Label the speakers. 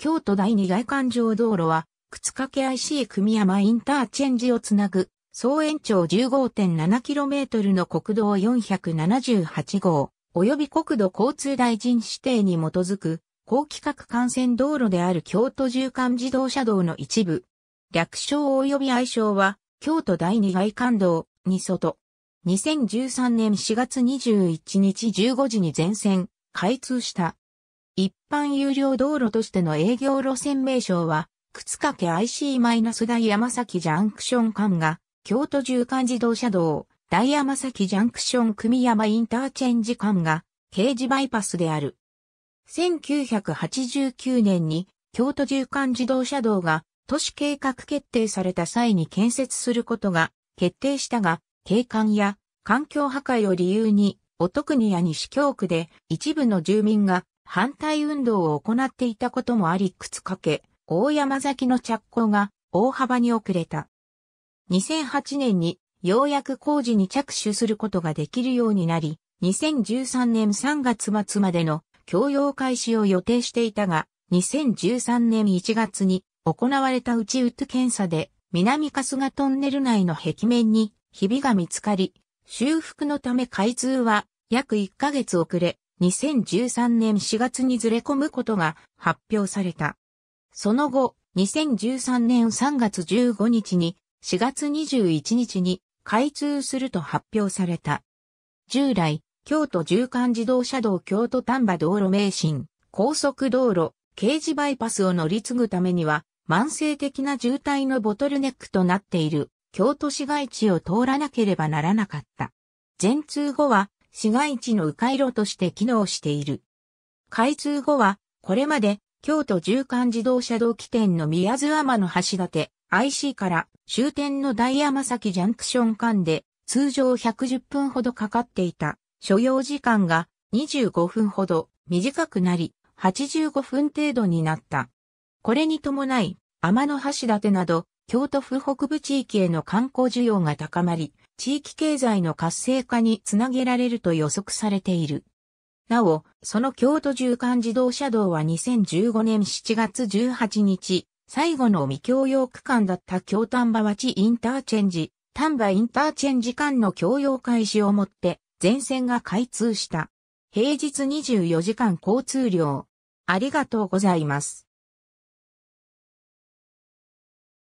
Speaker 1: 京都第二外環状道路は、靴掛 IC 組山インターチェンジをつなぐ、総延長 15.7km の国道478号、及び国土交通大臣指定に基づく、高規格幹線道路である京都縦貫自動車道の一部。略称及び愛称は、京都第二外環道、二外。2013年4月21日15時に全線、開通した。一般有料道路としての営業路線名称は、靴掛 IC- 大山崎ジャンクション間が、京都縦貫自動車道、大山崎ジャンクション組山インターチェンジ間が、刑事バイパスである。1989年に、京都縦貫自動車道が、都市計画決定された際に建設することが決定したが、景観や環境破壊を理由に、お国や西京区で一部の住民が反対運動を行っていたこともあり靴掛け、大山崎の着工が大幅に遅れた。2008年にようやく工事に着手することができるようになり、2013年3月末までの供用開始を予定していたが、2013年1月に行われた内ウッド検査で南春日トンネル内の壁面にひびが見つかり、修復のため開通は約1ヶ月遅れ、2013年4月にずれ込むことが発表された。その後、2013年3月15日に4月21日に開通すると発表された。従来、京都縦貫自動車道京都丹波道路名神、高速道路、刑事バイパスを乗り継ぐためには、慢性的な渋滞のボトルネックとなっている京都市街地を通らなければならなかった。全通後は市街地の迂回路として機能している。開通後は、これまで京都縦貫自動車道起点の宮津天の橋立 IC から終点の大山崎ジャンクション間で通常110分ほどかかっていた所要時間が25分ほど短くなり85分程度になった。これに伴い天の橋立など京都府北部地域への観光需要が高まり、地域経済の活性化につなげられると予測されている。なお、その京都縦貫自動車道は2015年7月18日、最後の未供用区間だった京丹波町インターチェンジ、丹波インターチェンジ間の供用開始をもって、全線が開通した。平日24時間交通量。ありがとうございます。